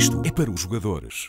Isto é para os jogadores.